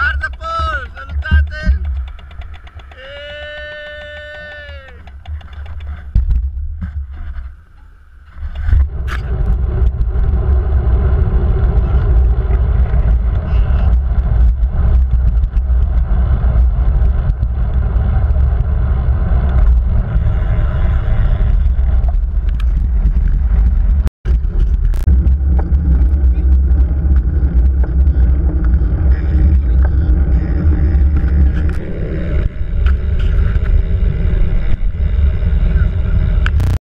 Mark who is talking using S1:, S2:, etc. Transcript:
S1: Guarda, pô!